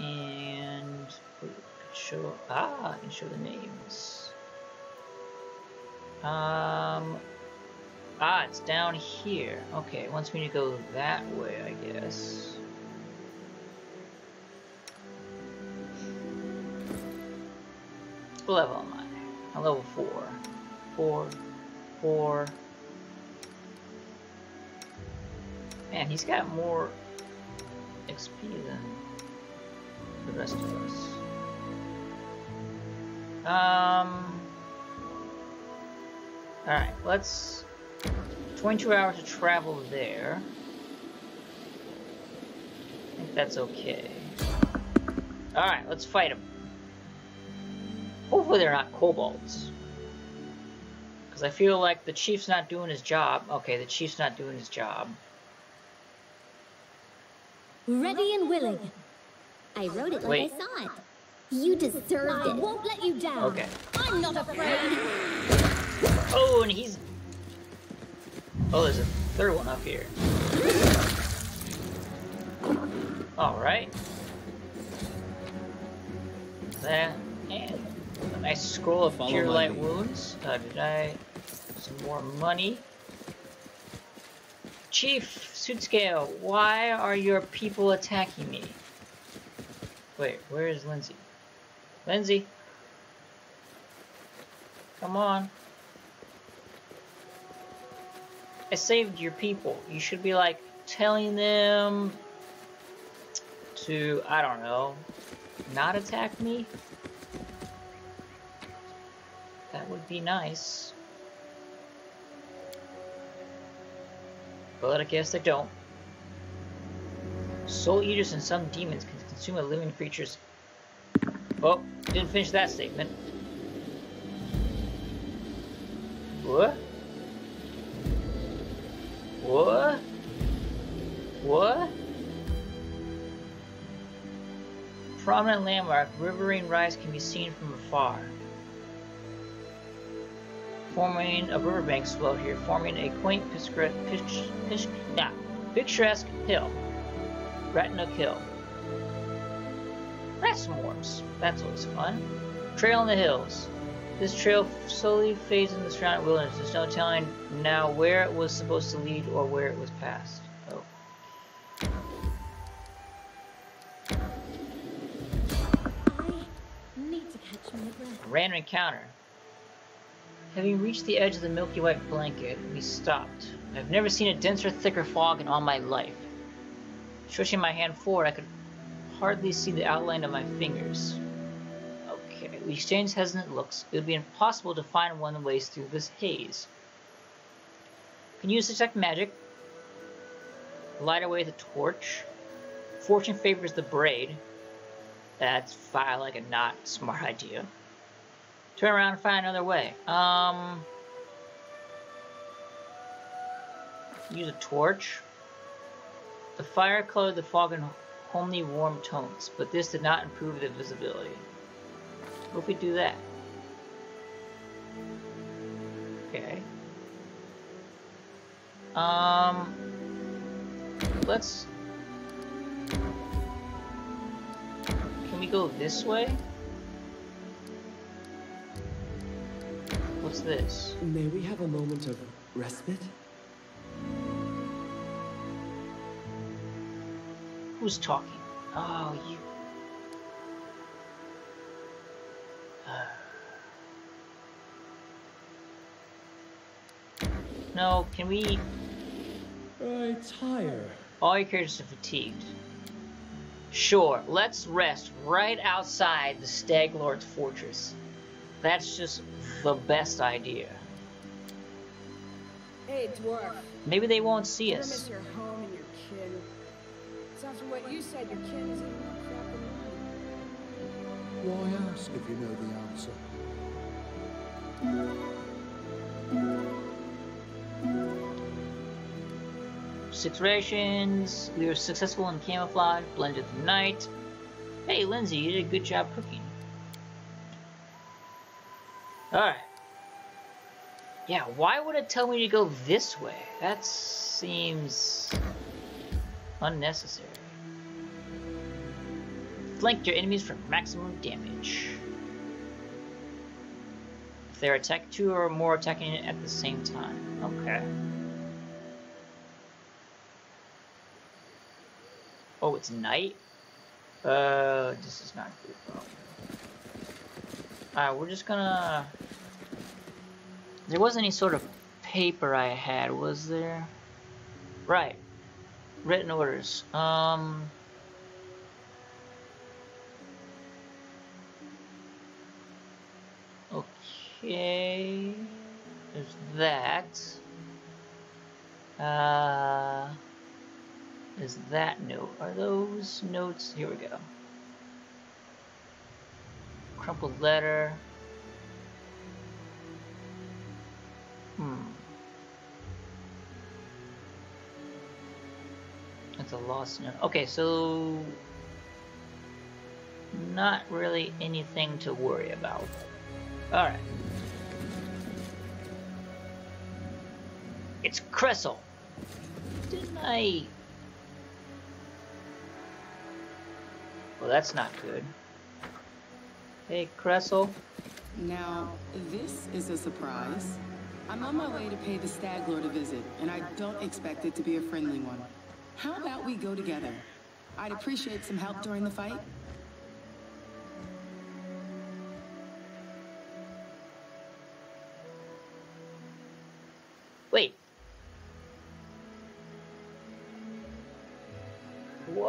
And show ah, I can show the names. Um Ah, it's down here. Okay, it wants me to go that way, I guess. Level am I? I'm level 4. 4. 4. Man, he's got more XP than the rest of us. Um. Alright, let's 22 hours to travel there. I think that's okay. Alright, let's fight them. Hopefully they're not kobolds. Because I feel like the chief's not doing his job. Okay, the chief's not doing his job. Ready and willing. I wrote it like Wait. I saw it. You deserved I it. won't let you down. Okay. I'm not afraid. Oh, and he's... Oh, there's a third one up here. Alright. That, and a nice scroll of Follow cure my light wounds. Uh, did I... Some more money. Chief Sootscale, why are your people attacking me? Wait, where is Linzi? Linzi? Come on. I saved your people. You should be like telling them to, I don't know, not attack me. That would be nice. But I guess they don't. Soul Eaters and some demons can consume a living creature's. Oh, didn't finish that statement. What? What? What? Prominent landmark, riverine rise can be seen from afar. Forming a riverbank swell here, forming a quaint picturesque hill. Ratnook Hill. That's some. That's always fun. Trail in the hills. This trail slowly fades in the surrounding wilderness. There's no telling now where it was supposed to lead or where it was passed. Oh. I need to catch my breath. Random encounter. Having reached the edge of the milky white blanket, we stopped. I've never seen a denser, thicker fog in all my life. Stretching my hand forward, I could hardly see the outline of my fingers. Okay, we exchanged hesitant looks. It would be impossible to find one ways through this haze. Can you use detect magic? Light away the torch. Fortune favors the braid. That's fire like a not smart idea. Turn around and find another way. Um, use a torch. The fire colored the fog in homely warm tones, but this did not improve the visibility. What if we do that? Okay. Um, let's. Can we go this way? What's this? May we have a moment of respite? Who's talking? Oh, you. Uh. No, can we. Uh, I tire. All your characters are fatigued. Sure, let's rest right outside the Stag Lord's fortress. That's just the best idea. Hey, dwarf. Maybe they won't see I miss us. Sounds from what you said, your kin is even more crap than mine. Why ask if you know the answer? Six rations. We were successful in camouflage, blended the night. Hey, Linzi, you did a good job cooking. Alright. Yeah, why would it tell me to go this way? That seems unnecessary. Flank your enemies for maximum damage. If they're attacked two or more attacking at the same time. Okay. Oh, it's night? Uh, this is not good. Alright, we're just gonna... There wasn't any sort of paper I had, was there? Right. Written orders. Um... Okay... There's that. Uh... Is that note? Are those notes? Here we go. Crumpled letter. Hmm. That's a lost note. Okay, so not really anything to worry about. Alright. It's Kressle. Didn't I... Well, that's not good. Hey, Kressle. Now, this is a surprise. I'm on my way to pay the Stag Lord a visit, and I don't expect it to be a friendly one. How about we go together? I'd appreciate some help during the fight. Wait.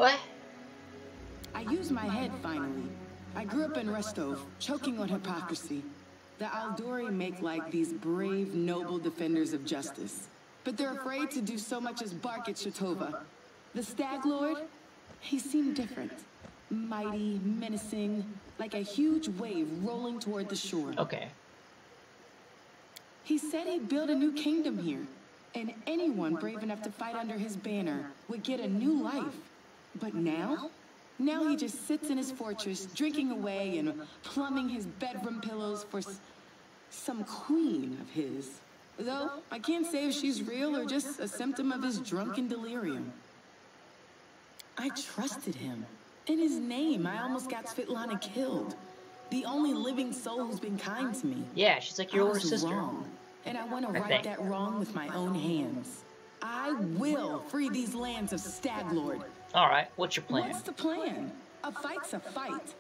What? I use my head finally. I grew up in Restov, choking on hypocrisy. The Aldori make like these brave, noble defenders of justice. But they're afraid to do so much as bark at Shatova. The Stag Lord, he seemed different. Mighty, menacing, like a huge wave rolling toward the shore. Okay. He said he'd build a new kingdom here, and anyone brave enough to fight under his banner would get a new life. But now? Now he just sits in his fortress, drinking away and plumbing his bedroom pillows for s- some queen of his. Though, I can't say if she's real or just a symptom of his drunken delirium. I trusted him. In his name, I almost got Svetlana killed. The only living soul who's been kind to me. Yeah, she's like your older sister. Wrong, and I want to right that wrong with my own hands. I will free these lands of Staglord. Alright, what's your plan? What's the plan? A fight's a fight.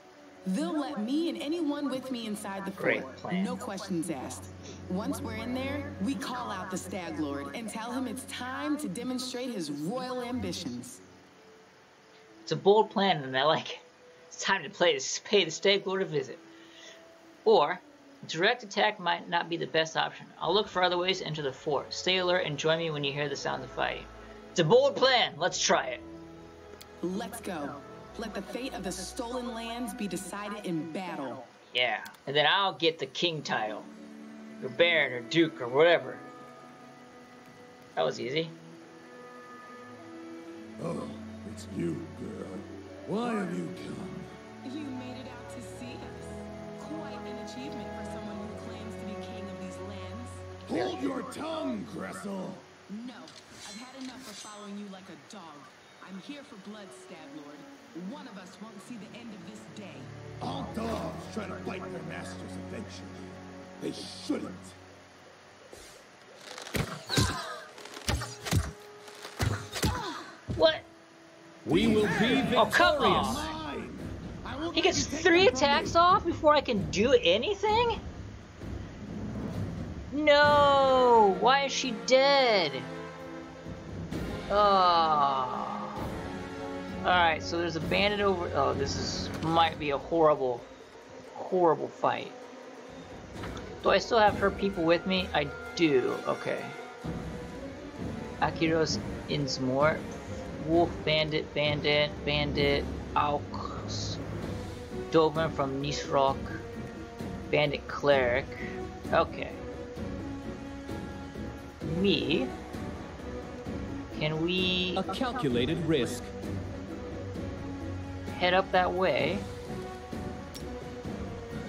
They'll let me and anyone with me inside the Great fort. plan. No questions asked. Once we're in there, we call out the Stag Lord and tell him it's time to demonstrate his royal ambitions. It's a bold plan, and I like it. It's time to play, pay the Stag Lord a visit. Or, direct attack might not be the best option. I'll look for other ways to enter the fort. Stay alert and join me when you hear the sound of fighting. It's a bold plan. Let's try it. Let's go. Let the fate of the stolen lands be decided in battle. Yeah, and then I'll get the king title. Or baron, or duke, or whatever. That was easy. Oh, it's you, girl. Why have you come? You made it out to see us. Quite an achievement for someone who claims to be king of these lands. Hold your tongue, Kressle! No, I've had enough of following you like a dog. I'm here for blood, Stag Lord. One of us won't see the end of this day. All dogs try to bite their masters eventually. They shouldn't. What? We will be Oh, come victorious. on! Mine! I won't He gets three attacks off before I can do anything? No! Why is she dead? Oh. Alright, so there's a bandit over. Oh, this is might be a horrible, horrible fight. Do I still have her people with me? I do. Okay. Akiros Ismort, Wolf Bandit, Bandit, Bandit, Aux, Doberman from Nisroch, Bandit Cleric. Okay. Me. Can we A calculated risk. Head up that way?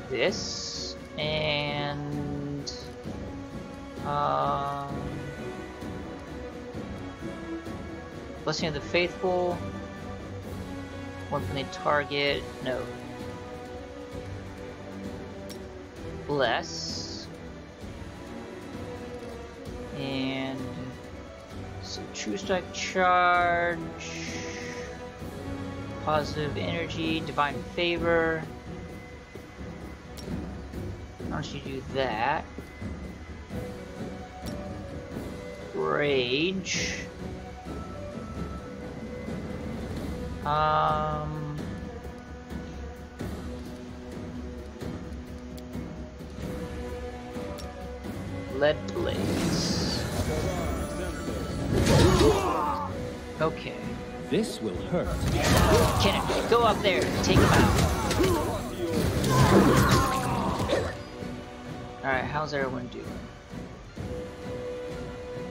This and um, Blessing of the Faithful. One from the target. No. Bless. And some true strike charge. Positive energy, divine favor. Why don't you do that? Rage. Um. Lead blades. Okay. This will hurt. Kenneth, go up there. Take him out. Alright, how's everyone doing?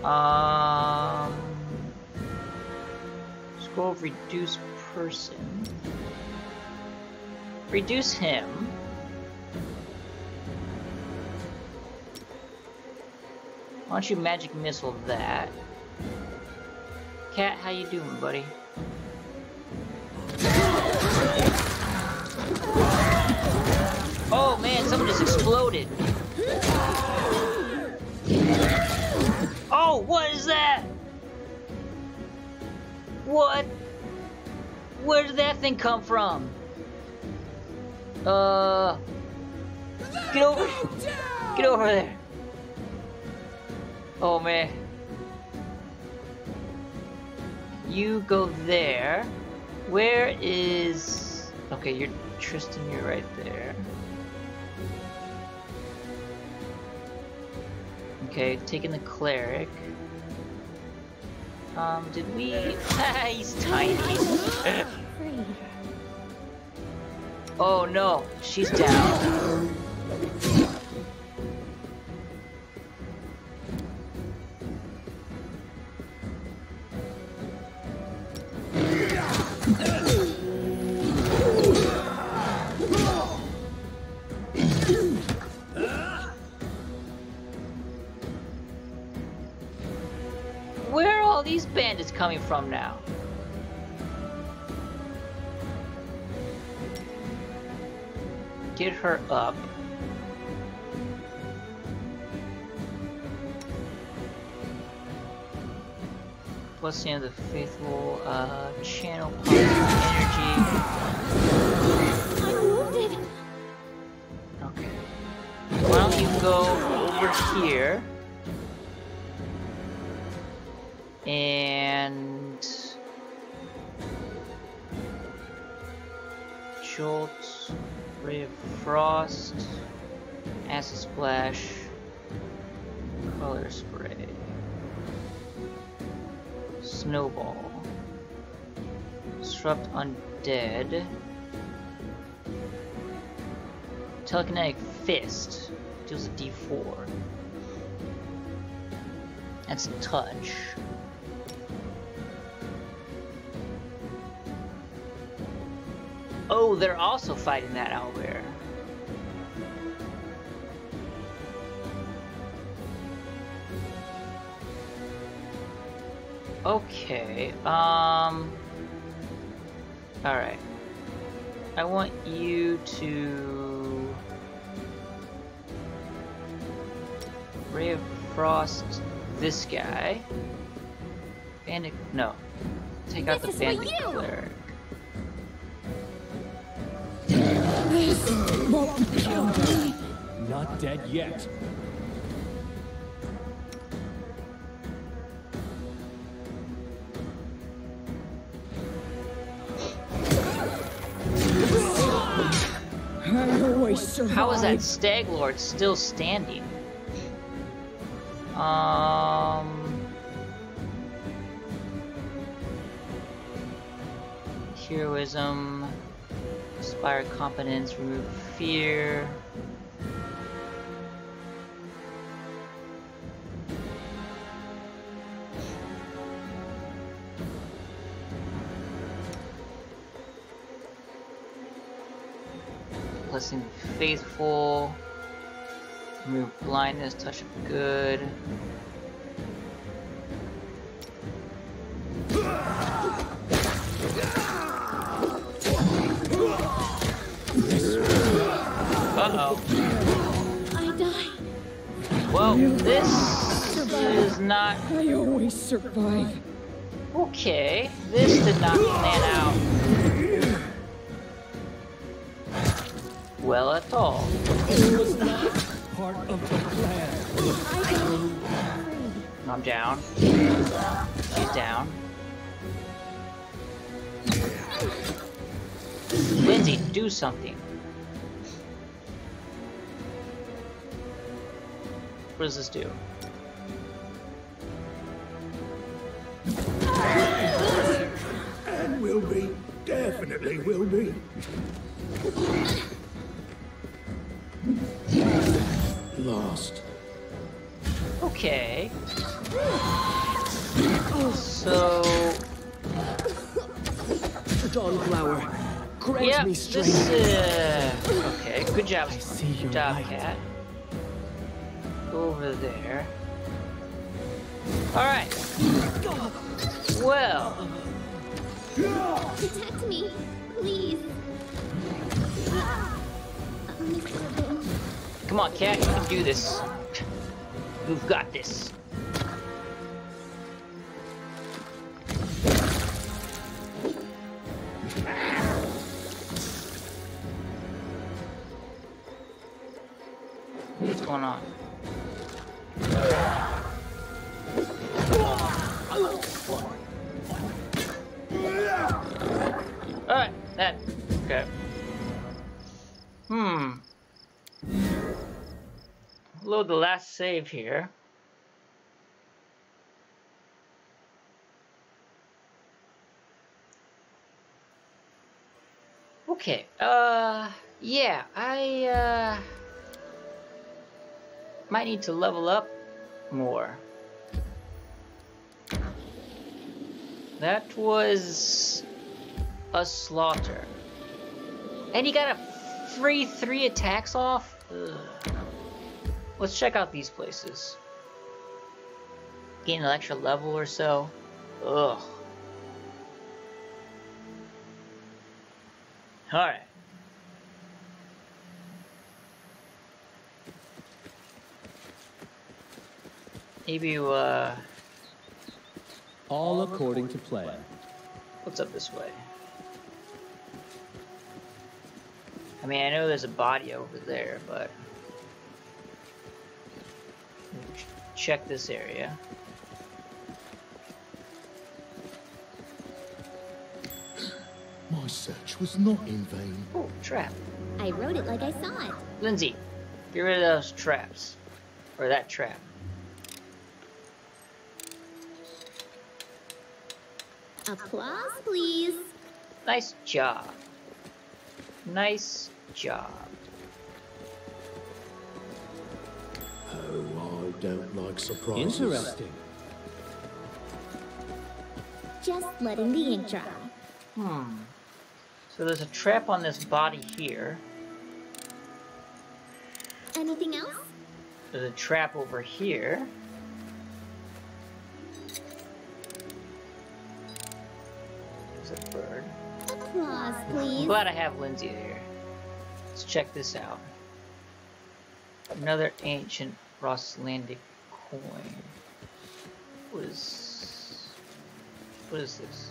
Um. Scroll reduce person. Reduce him. Why don't you magic missile that? Cat, how you doing, buddy? Oh, what is that? What? Where did that thing come from? Uh, get over, get over there. Oh man. You go there. Where is? Okay, you're Tristan. You're right there. Okay, taking the cleric. Um, did we? He's tiny. oh no, she's down. Coming from now? Get her up. Blessing of the faithful, uh, channel positive energy. Okay. Why don't you go over here? And Frost, Acid Splash, Color Spray, Snowball, Disrupt Undead, Telekinetic Fist, deals a d4. That's a touch. Oh, they're also fighting that owlbear. Okay, um... Alright. I want you to... Ray of Frost this guy. Bandit... no. Take out This the is for bandit you! cleric. Not dead yet. How is that stag lord still standing? Um. Heroism, inspire competence, remove fear. faithful. Remove blindness, touch of good. Uh-oh. I die. Well, this is not... I always survive. Okay, this did not plan out. Well at all. It was not part of the plan. I'm down. She's down. Linzi, do something. What does this do? And will be. Definitely will be. Lost. Okay. So, Dawnflower, grant yeah, me this, strength. uh, okay, good job, I see your good job, light. cat. Over there. Alright. Well, Protect me, please. Mr. Boom. Come on, cat, you can do this. You've got this. What's going on? Save here. Okay, uh, yeah, I, uh, might need to level up more. That was a slaughter. And he got a free three attacks off? Ugh. Let's check out these places. Gain an extra level or so. Ugh. Alright. Maybe, uh, All according to plan. what's up this way? I mean, I know there's a body over there, but... Check this area. My search was not in vain. Oh, trap. I wrote it like I saw it. Linzi, get rid of those traps. Or that trap. Applause, please. Nice job. Nice job. Don't like surprises. Interesting. Just letting the ink dry. Hmm. So there's a trap on this body here. Anything else? There's a trap over here. There's a bird. Applause, I'm please. glad I have Linzi here. Let's check this out. Another ancient Rosslandic coin. What is... What is this?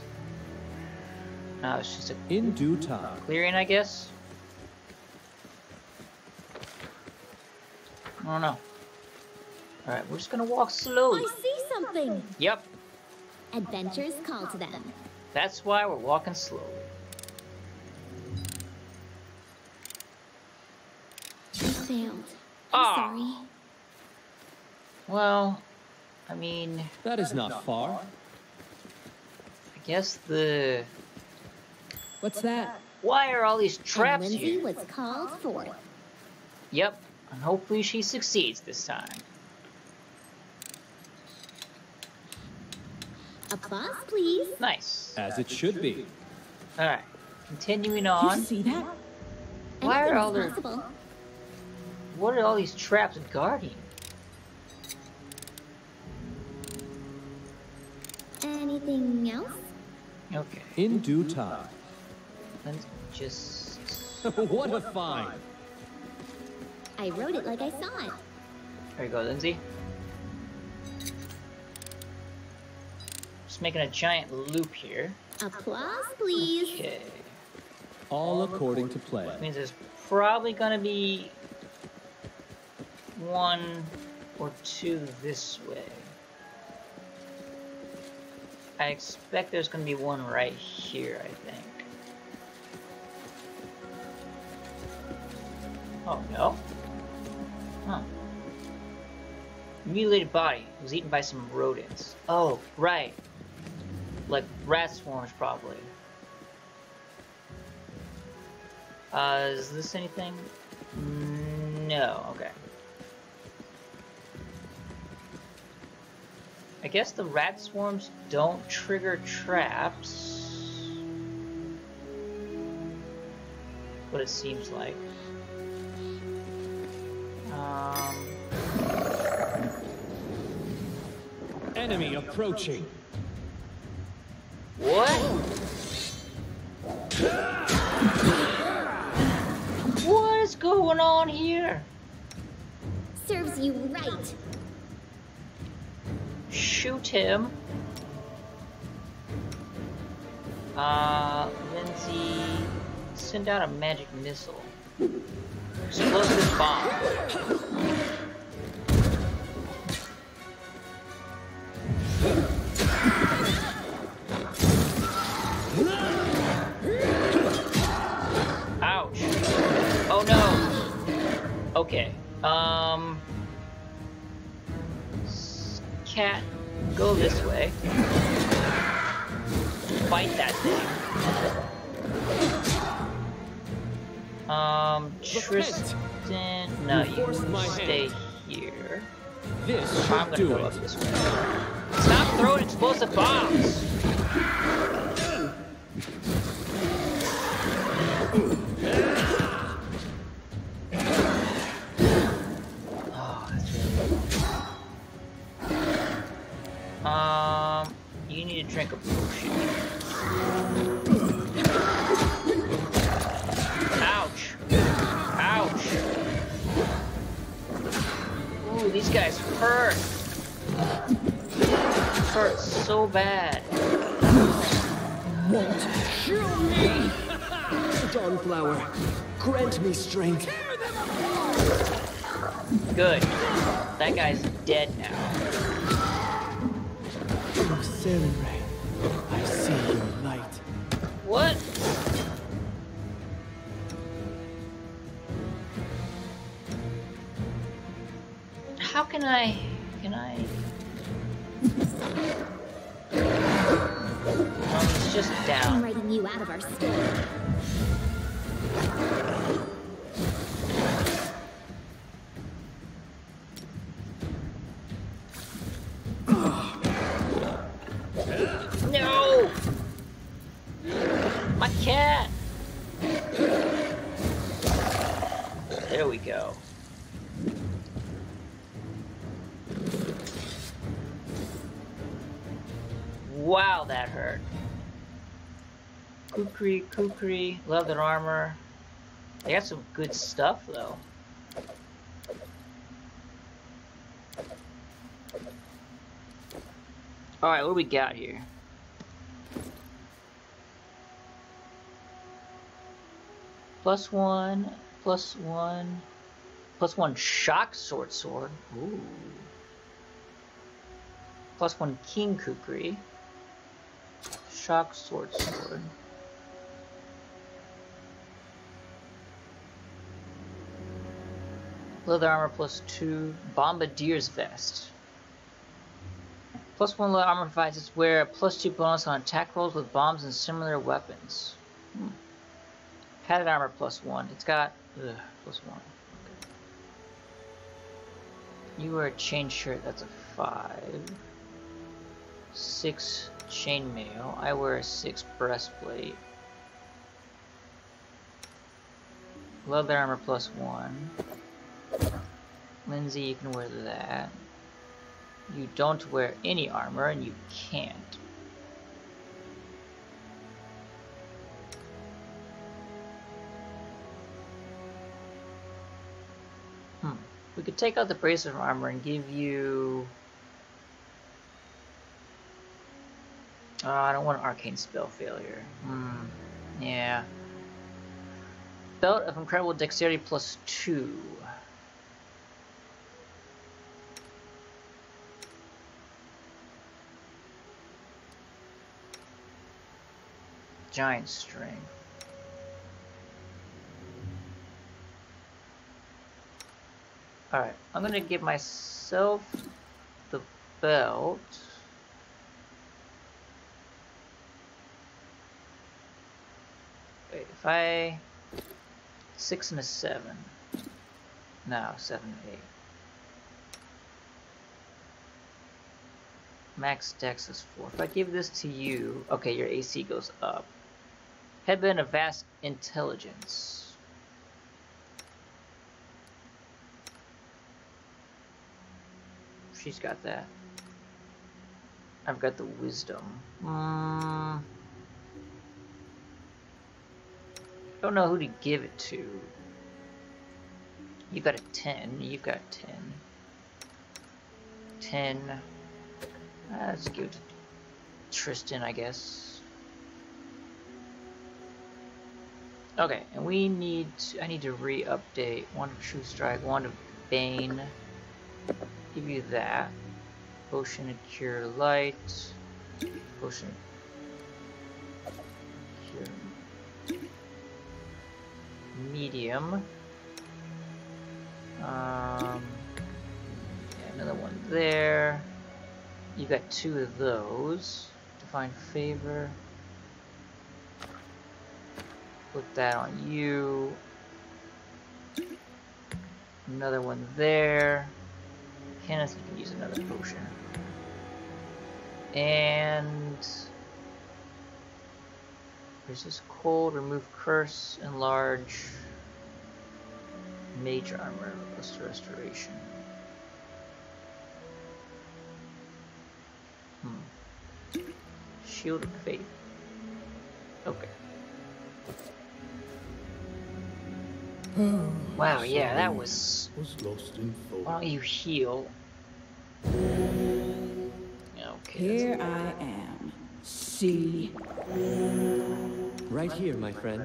No, it's just a In due time. clearing, I guess? I don't know. Alright, we're just gonna walk slowly. I see something. Yep, Adventures call to them. that's why we're walking slowly. You failed. I'm Ah. sorry. Well, I mean, That is not far. I guess the... What's that? Why are all these And traps Linzi here? was called forth. Yep, and hopefully she succeeds this time. Applause, please. Nice. As it should be. Alright, continuing on. You on. see that? Why are all there... What are all these traps guarding? Anything else? Okay, In due time. let's just... what a find. I wrote it like I saw it. There you go, Linzi. Just making a giant loop here. Applause, please. Okay. All according to plan. means there's probably gonna be one or two this way. I expect there's gonna be one right here, I think. Oh, no? Huh. Mutilated body was eaten by some rodents. Oh, right. Like rat swarms, probably. Uh, is this anything? No, okay. I guess the rat swarms don't trigger traps. What it seems like. Um, Enemy approaching. what? What is going on here? Serves you right. Shoot him. Uh, Linzi, send out a magic missile. Explosive bomb. Ouch. Oh no. Okay. Um. Cat, go this way. Fight that thing. Um, Tristan, no, You you stay hand. here. This I'm gonna do go it. up this way. Stop throwing explosive bombs! Hurt! Hurt so bad. Won't kill me! Dawnflower, grant me strength. Good. That guy's dead now. Oh, I see your light. What? Can I... Can I... Um, he's just I'm writing you out of our store. No! My cat! There we go. Wow, that hurt. Kukri, Kukri, leather armor. They got some good stuff, though. Alright, what do we got here? Plus one, plus one, plus one shock sword sword. Ooh. Plus one king kukri. Shock sword sword. Leather armor plus two. Bombardier's vest. Plus one leather armor provides its wearer a plus two bonus on attack rolls with bombs and similar weapons. Hmm. Padded armor plus one. It's got ugh, plus one. Okay. You wear a chain shirt. That's a five. Six chainmail. I wear a six breastplate. Leather armor plus one. Lindsay, you can wear that. You don't wear any armor, and you can't. Hmm. We could take out the bracelet armor and give you... Oh, I don't want arcane spell failure. Hmm. Yeah. Belt of incredible dexterity plus two. Giant strength. Alright, I'm gonna give myself the belt. I... Six and a seven. No, seven, eight. Max dex is four. If I give this to you, okay, your AC goes up. Headband of vast intelligence. She's got that. I've got the wisdom. Mm. Don't know who to give it to. You got a 10. You've got 10. 10. Uh, let's give it to Tristan, I guess. Okay, and we need to, I need to re-update one of True Strike, one of Bane. Give you that. Potion of Cure Light. Potion Medium. Um, another one there. You got two of those. Divine Favor. Put that on you. Another one there. Kenneth, you can use another potion. And... Resist cold, remove curse, enlarge mage armor, plus restoration. Hmm. Shield of Faith. Okay. wow, yeah, that was... Was lost in thought. Why don't you heal? Okay. Here I am. See? Right here, my friend.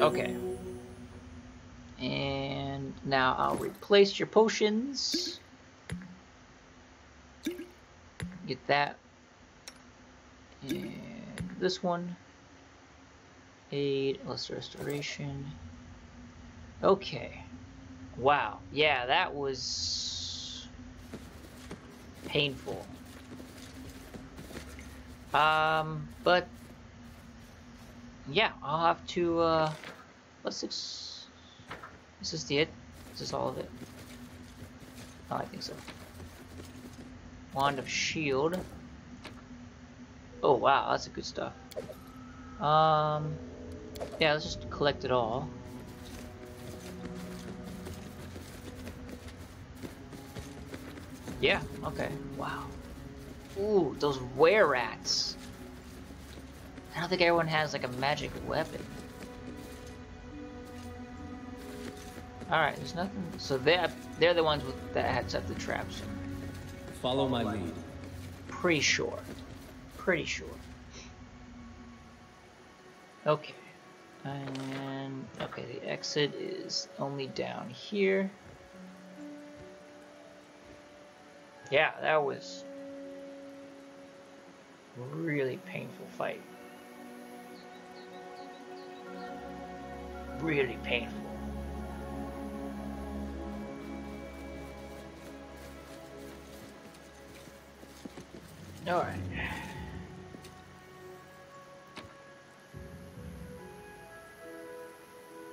Okay. And now I'll replace your potions. Get that. And this one. Aid, less restoration. Okay. Wow. Yeah, that was painful. Um, but yeah, I'll have to, uh, let's is this the it? Is this all of it? Oh, I think so. Wand of Shield. Oh, wow, that's a good stuff. Um, yeah, let's just collect it all. Yeah, okay, wow. Ooh, those were rats. I don't think everyone has like a magic weapon. Alright, there's nothing. So they're, they're the ones with, that had set the traps. Follow my lead. Pretty sure. Pretty sure. Okay. And, okay, the exit is only down here. Yeah, that was really painful fight. Really painful. Alright.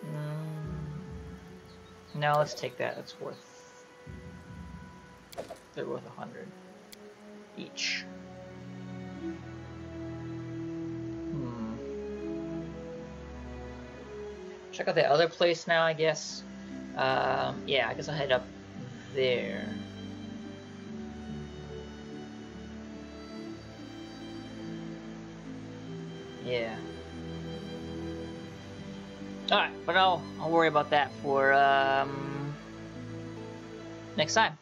Mm. Now let's take that. That's worth. They're worth a hundred each. Hmm. Check out the other place now, I guess. Um, yeah, I guess I'll head up there. But I'll, I'll worry about that for um, next time.